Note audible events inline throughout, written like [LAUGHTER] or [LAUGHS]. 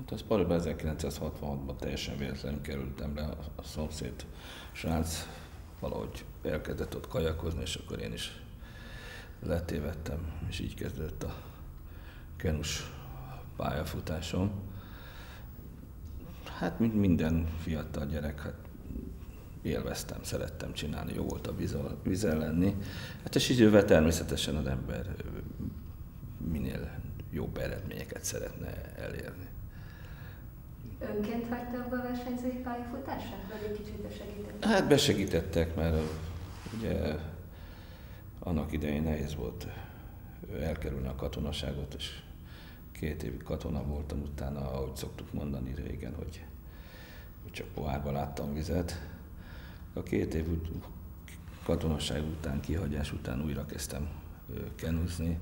Hát az valóban 1966-ban teljesen véletlenül kerültem le, a szomszéd srác valahogy elkezdett ott kajakozni, és akkor én is letévettem, és így kezdődött a kenus pályafutásom. Hát, mint minden fiatal gyerek, hát élveztem, szerettem csinálni, jó volt a vízzel lenni. Hát és idővel természetesen az ember minél jobb eredményeket szeretne elérni. Önként hagyta abba a versenyzői pályafutását, vagy egy kicsit besegítettek? Hát besegítettek, mert ugye annak idején nehéz volt elkerülni a katonaságot, és két évig katona voltam utána, ahogy szoktuk mondani régen, hogy, csak pohárba láttam vizet. A két év katonaság után, kihagyás után újra kezdtem kenuzni,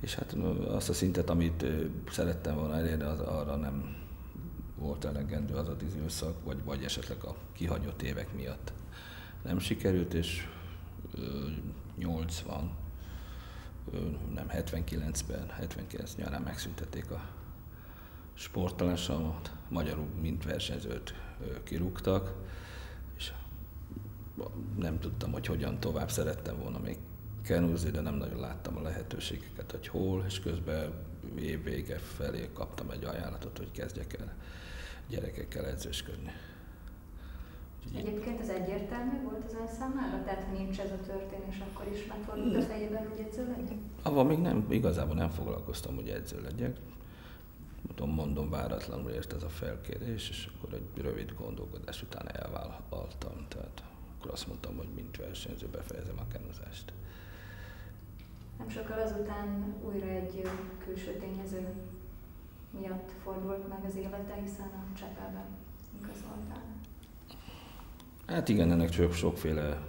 és hát azt a szintet, amit szerettem volna elérni, az arra nem volt elegendő az az időszak, vagy, vagy esetleg a kihagyott évek miatt. Nem sikerült, és 80, nem 79-ben, 79 nyarán megszüntették a sportolásomat, magyarul mint versenyzőt kirúgtak, és nem tudtam, hogy hogyan tovább szerettem volna még kenúzni, de nem nagyon láttam a lehetőségeket, hogy hol, és közben évvége felé kaptam egy ajánlatot, hogy kezdjek el gyerekekkel edzősködni. Egyébként ez egyértelmű volt az ön számára? Tehát ha nincs ez a történés, akkor is megfordult a fejében, hogy edző legyek? Avval még nem, igazából nem foglalkoztam, hogy edző legyek. Mondom, mondom, váratlanul ért ez a felkérés, és akkor egy rövid gondolkodás után elvállaltam. Tehát akkor azt mondtam, hogy mint versenyző befejezem a kenozást. Nem sokkal azután újra egy külső tényező miatt fordult meg az élete, hiszen a Csepelben igazoltál. Hát igen, ennek csak sokféle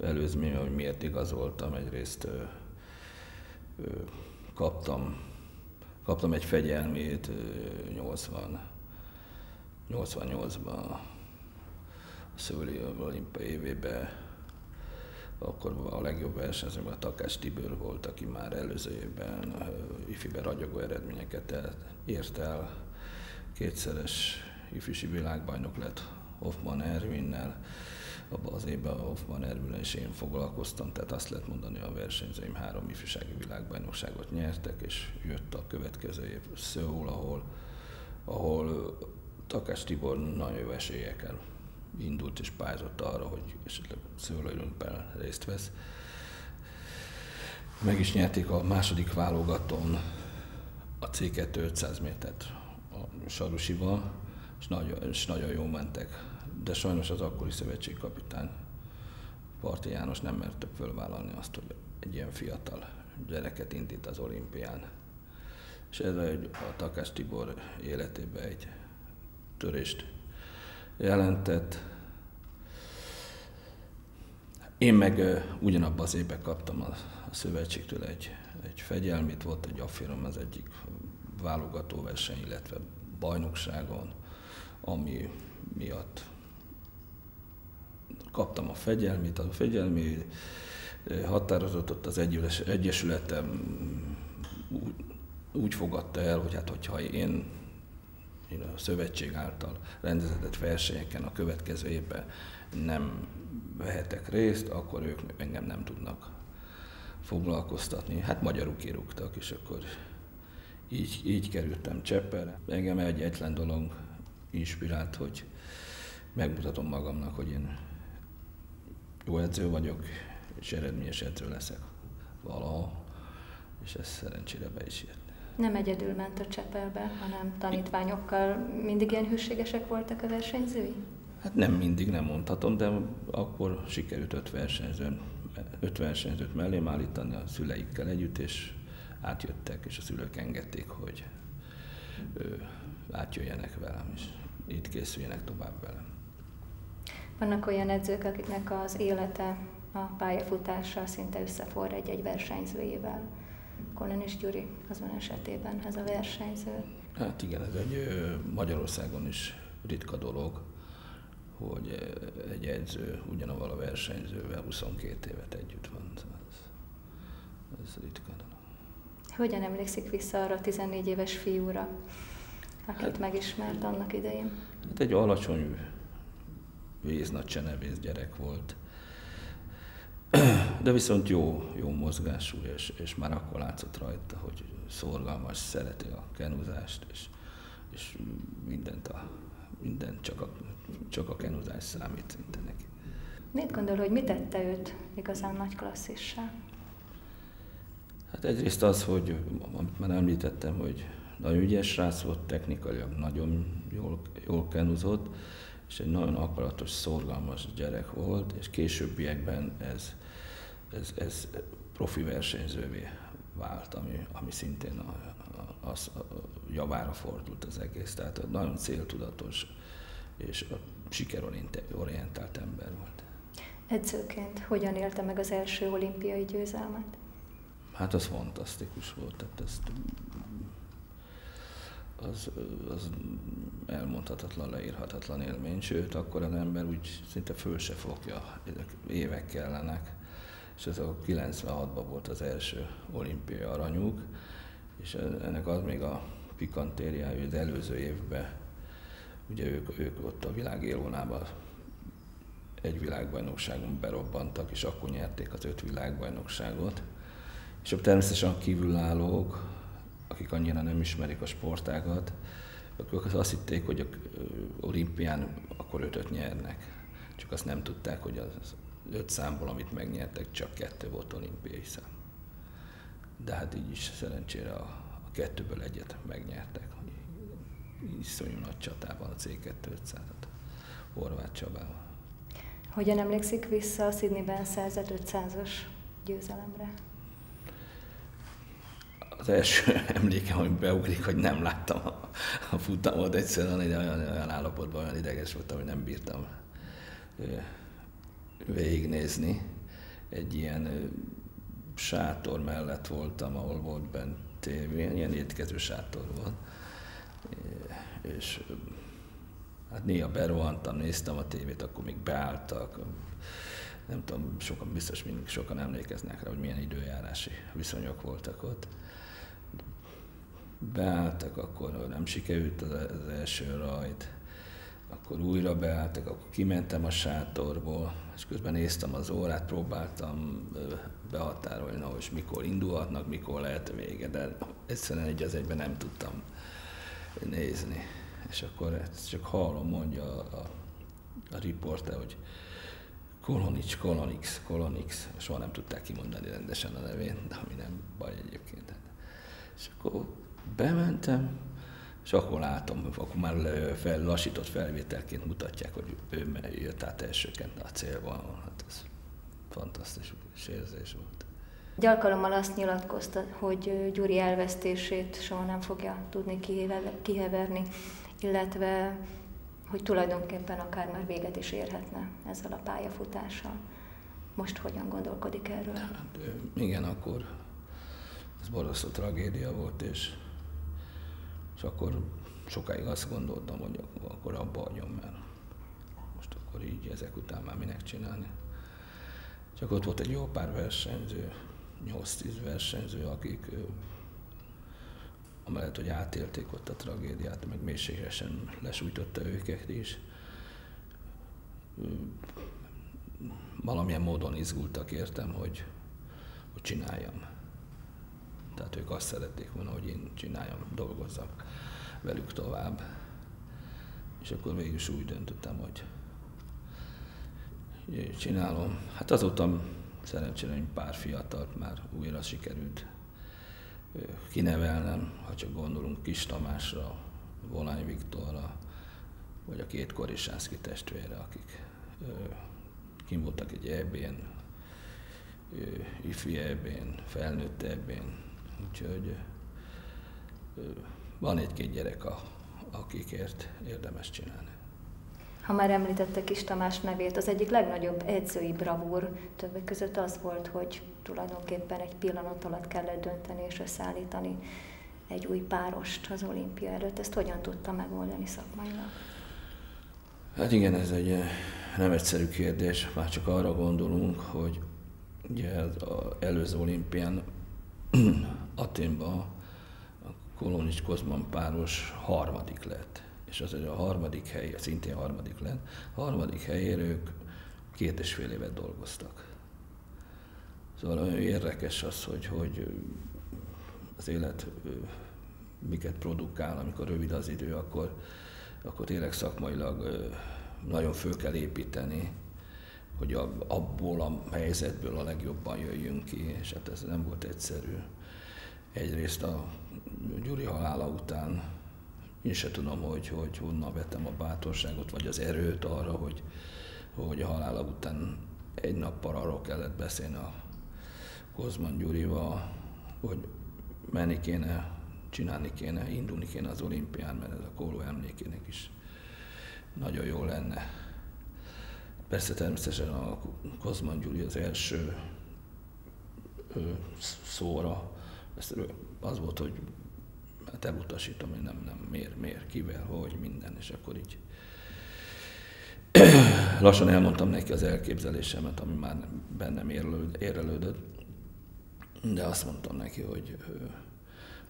előzmény, hogy miért igazoltam. Egyrészt ö, ö, kaptam, kaptam egy fegyelmét ö, 80, 88-ban a Szőli Olimpa évében, akkor a legjobb versenyző a Takás Tibor volt, aki már előző évben ifiben ragyogó eredményeket ért el, kétszeres ifjúsi világbajnok lett Hoffman Ervinnel, abban az évben a Hoffman Ervinnel is én foglalkoztam, tehát azt lehet mondani, a versenyzőim három ifjúsági világbajnokságot nyertek, és jött a következő év Szőul, ahol, ahol Takás Tibor nagyon jó esélyekkel indult és pályázott arra, hogy esetleg Szőlőrünkben részt vesz. Meg is nyerték a második válogatón a C2 500 métert a Sarusival, és nagyon, és nagyon jól mentek. De sajnos az akkori szövetségkapitány Parti János nem merte fölvállalni azt, hogy egy ilyen fiatal gyereket indít az olimpián. És ez a Takás Tibor életében egy törést jelentett. Én meg ugyanabban az évben kaptam a, a szövetségtől egy, egy fegyelmit, volt egy afférom az egyik válogatóverseny, illetve bajnokságon, ami miatt kaptam a fegyelmit, a fegyelmi határozatot az Egyesületem úgy, úgy fogadta el, hogy hát hogyha én a szövetség által rendezett versenyeken a következő évben nem vehetek részt, akkor ők engem nem tudnak foglalkoztatni. Hát magyarul kirúgtak, és akkor így, így kerültem Cseppelre. Engem egy egyetlen dolog inspirált, hogy megmutatom magamnak, hogy én jó edző vagyok, és eredményes edző leszek valaha, és ez szerencsére be is jött. Nem egyedül ment a Csepelbe, hanem tanítványokkal mindig ilyen hűségesek voltak a versenyzői? Hát nem mindig, nem mondhatom, de akkor sikerült öt versenyzőn, öt versenyzőt mellém állítani a szüleikkel együtt, és átjöttek, és a szülők engedték, hogy ő, átjöjjenek velem, és itt készüljenek tovább velem. Vannak olyan edzők, akiknek az élete, a pályafutása szinte összeforr egy-egy versenyzőjével. Konen és Gyuri az van esetében ez a versenyző. Hát igen, ez egy Magyarországon is ritka dolog, hogy egy edző ugyanavval a versenyzővel 22 évet együtt van. Ez, ez ritka dolog. Hogyan emlékszik vissza arra a 14 éves fiúra, akit hát, megismert annak idején? Hát egy alacsony víznagy csenevész gyerek volt. De viszont jó, jó mozgású, és, és már akkor látszott rajta, hogy szorgalmas, szereti a kenúzást, és, és mindent, a, mindent csak, a, csak a kenúzás számít szinte neki. Mit gondol, hogy mit tette őt igazán nagy klasszissá? Hát egyrészt az, hogy amit már említettem, hogy nagyon ügyes srác volt, technikailag nagyon jól, jól kenuzott, és egy nagyon akaratos, szorgalmas gyerek volt, és későbbiekben ez, ez, ez profi versenyzővé vált, ami, ami szintén a, a, a, a javára fordult az egész. Tehát nagyon céltudatos és sikerorientált ember volt. Edzőként hogyan élte meg az első olimpiai győzelmet? Hát az fantasztikus volt, tehát ezt az, az elmondhatatlan, leírhatatlan élmény, sőt, akkor az ember úgy szinte föl se fogja, évek kellenek, és ez a 96-ban volt az első olimpiai aranyuk, és ennek az még a pikantériája, hogy az előző évben, ugye ők, ők ott a világ élvonában egy világbajnokságon berobbantak, és akkor nyerték az öt világbajnokságot. És ott természetesen a kívülállók, akik annyira nem ismerik a sportágat, ők azt hitték, hogy a olimpián akkor ötöt nyernek. Csak azt nem tudták, hogy az öt számból, amit megnyertek, csak kettő volt olimpiai szám. De hát így is szerencsére a, a kettőből egyet megnyertek. Iszonyú nagy csatában a C2-500-at Horváth Csabával. Hogyan emlékszik vissza a Sydneyben szerzett 500-as győzelemre? Az első [LAUGHS] emlékem, hogy beugrik, hogy nem láttam a, a futamot, egyszerűen egy olyan, olyan állapotban, olyan ideges voltam, hogy nem bírtam végignézni. Egy ilyen sátor mellett voltam, ahol volt bent tévé, ilyen étkező sátor volt. És hát néha berohantam, néztem a tévét, akkor még beálltak. Nem tudom, sokan biztos mindig sokan emlékeznek rá, hogy milyen időjárási viszonyok voltak ott. Beálltak, akkor nem sikerült az, az első rajt, akkor újra beálltak, akkor kimentem a sátorból, és közben néztem az órát, próbáltam behatárolni, hogy mikor indulhatnak, mikor lehet vége, de egyszerűen egy az egyben nem tudtam nézni. És akkor csak hallom, mondja a, a, a riporter, hogy Kolonics, Kolonix, Kolonix, soha nem tudták kimondani rendesen a nevét, de ami nem baj egyébként. És akkor bementem, és akkor látom, akkor már fel, lassított felvételként mutatják, hogy ő jött át elsőként a célban. Hát ez fantasztikus érzés volt. Egy alkalommal azt nyilatkozta, hogy Gyuri elvesztését soha nem fogja tudni kiheverni, illetve hogy tulajdonképpen akár már véget is érhetne ezzel a pályafutással. Most hogyan gondolkodik erről? Hát, igen, akkor ez borzasztó tragédia volt, és és akkor sokáig azt gondoltam, hogy akkor abba hagyom, mert most akkor így ezek után már minek csinálni. Csak ott volt egy jó pár versenyző, 8-10 versenyző, akik amellett, hogy átélték ott a tragédiát, meg mélységesen lesújtotta őket is, valamilyen módon izgultak értem, hogy, hogy csináljam. Tehát ők azt szerették volna, hogy én csináljam, dolgozzak velük tovább. És akkor végül is úgy döntöttem, hogy csinálom. Hát azóta szerencsére egy pár fiatalt már újra sikerült kinevelnem, ha csak gondolunk Kis Tamásra, Volány Viktorra, vagy a két Korisánszki testvére, akik kim voltak egy ebén, ifjú ebén, felnőtt ebén, Úgyhogy van egy-két gyerek, a, akikért érdemes csinálni. Ha már említette Kis Tamás nevét, az egyik legnagyobb edzői bravúr többek között az volt, hogy tulajdonképpen egy pillanat alatt kellett dönteni és összeállítani egy új párost az olimpia előtt. Ezt hogyan tudta megoldani szakmailag? Hát igen, ez egy nem egyszerű kérdés, már csak arra gondolunk, hogy ugye az előző olimpián [CLEARS THROAT] Aténban Kolonics Kozman páros harmadik lett. És az a harmadik hely, szintén harmadik lett, a harmadik helyér ők két és fél évet dolgoztak. Szóval olyan érdekes az, hogy, hogy az élet miket produkál, amikor rövid az idő, akkor, akkor tényleg szakmailag nagyon föl kell építeni, hogy abból a helyzetből a legjobban jöjjünk ki, és hát ez nem volt egyszerű. Egyrészt a Gyuri halála után én se tudom, hogy, hogy honnan vettem a bátorságot, vagy az erőt arra, hogy, hogy a halála után egy nappal arról kellett beszélni a Kozman Gyurival, hogy menni kéne, csinálni kéne, indulni kéne az olimpián, mert ez a Kóló emlékének is nagyon jó lenne. Persze természetesen a Kozman Gyuri az első szóra, az volt, hogy hát elutasítom, hogy nem, nem, miért, miért, kivel, hogy, minden, és akkor így [CLEARS THROAT] lassan elmondtam neki az elképzelésemet, ami már bennem érlelődött, de azt mondtam neki, hogy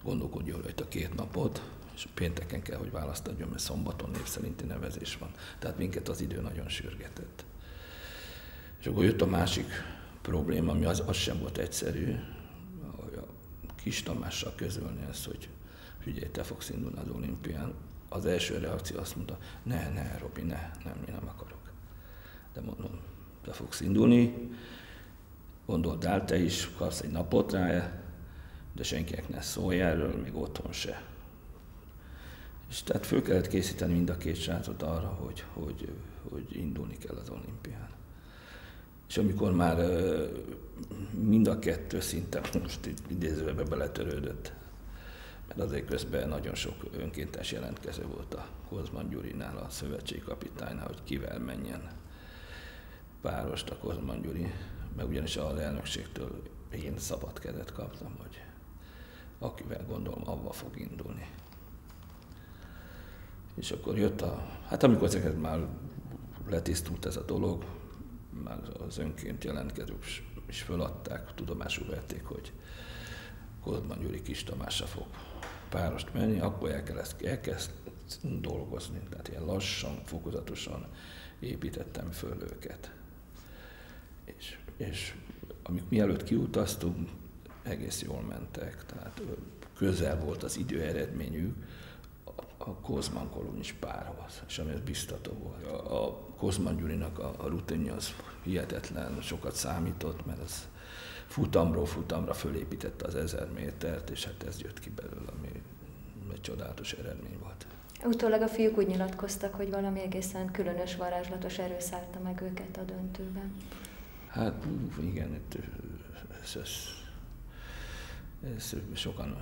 gondolkodjon rajta két napot, és pénteken kell, hogy választ adjon, mert szombaton név szerinti nevezés van. Tehát minket az idő nagyon sürgetett. És akkor jött a másik probléma, ami az, az sem volt egyszerű, hogy a kis Tamással közölni ezt, hogy figyelj, te fogsz indulni az olimpián. Az első reakció azt mondta, ne, ne, Robi, ne, nem, én nem akarok. De mondom, te fogsz indulni, gondold el te is, kapsz egy napot rá, de senkinek ne szólj erről, még otthon se. És tehát föl kellett készíteni mind a két srácot arra, hogy, hogy, hogy indulni kell az olimpián. És amikor már mind a kettő szinte most idézőbe beletörődött, mert azért közben nagyon sok önkéntes jelentkező volt a Kozman Gyurinál, a szövetségkapitánynál, hogy kivel menjen párost a Kozman Gyuri, meg ugyanis az elnökségtől én szabad kezet kaptam, hogy akivel gondolom, avval fog indulni. És akkor jött a, hát amikor ezeket már letisztult ez a dolog, már az önként jelentkezők is föladták, tudomásul vették, hogy Kozman Gyuri Kis Tamásra fog párost menni, akkor el kell ezt, elkezd dolgozni. Tehát ilyen lassan, fokozatosan építettem föl őket. És, és amik mielőtt kiutaztunk, egész jól mentek, tehát közel volt az idő eredményük a Kozman is párhoz, és ami biztató volt. A, a Kozman Gyurinak a, a rutinja az hihetetlen, sokat számított, mert az futamról futamra fölépítette az ezer métert, és hát ez jött ki belőle, ami egy csodálatos eredmény volt. Utólag a fiúk úgy nyilatkoztak, hogy valami egészen különös, varázslatos erő szállta meg őket a döntőben. Hát igen, itt, ez, ez, ez, sokan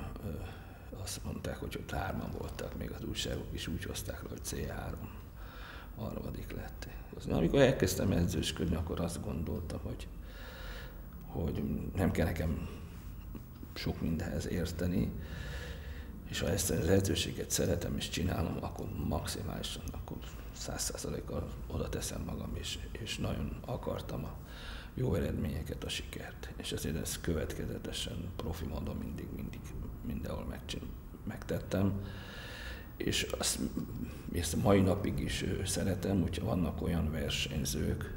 azt mondták, hogy ott hárman voltak, még az újságok is úgy hozták hogy C3 harmadik lett. Amikor elkezdtem edzősködni, akkor azt gondoltam, hogy, hogy nem kell nekem sok mindenhez érteni, és ha ezt az edzőséget szeretem és csinálom, akkor maximálisan, akkor száz százalékkal oda teszem magam, és, és nagyon akartam a jó eredményeket, a sikert. És ezért ezt következetesen, profi módon mindig, mindig mindenhol megcsin, megtettem. És azt, ezt mai napig is szeretem, hogyha vannak olyan versenyzők,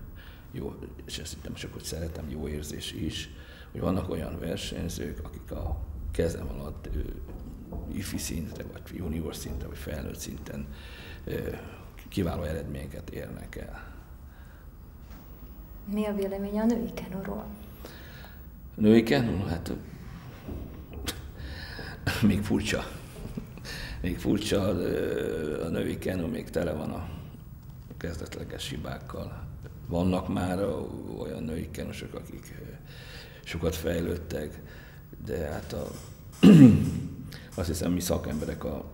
jó, és ezt nem csak, hogy szeretem, jó érzés is, hogy vannak olyan versenyzők, akik a kezem alatt ifi szintre, vagy junior szintre, vagy felnőtt szinten kiváló eredményeket érnek el. Mi a véleménye a női kenóról? A női kenó? Hát még furcsa. Még furcsa, a női kenó még tele van a kezdetleges hibákkal. Vannak már olyan női kenusok, akik sokat fejlődtek, de hát a, [CLEARS THROAT] azt hiszem mi szakemberek a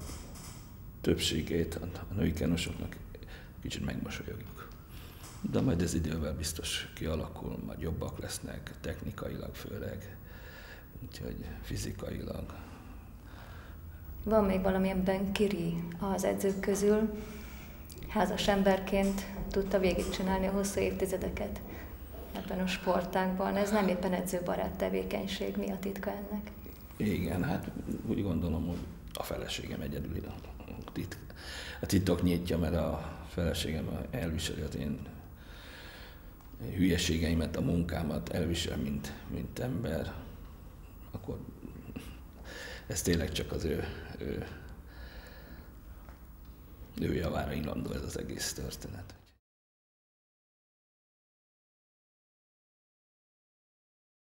többségét a női kenusoknak kicsit megmosolyogjuk. De majd ez idővel biztos kialakul, majd jobbak lesznek, technikailag főleg, úgyhogy fizikailag. Van még valamilyen Kiri az edzők közül, házas emberként tudta végigcsinálni a hosszú évtizedeket ebben a sportágban. Ez nem éppen edzőbarát tevékenység, mi a titka ennek? Igen, hát úgy gondolom, hogy a feleségem egyedül a, tit, a titok nyitja, mert a feleségem elviseli az én hülyeségeimet, a munkámat elvisel, mint, mint ember, akkor ez tényleg csak az ő, ő, ő javára illandó ez az egész történet.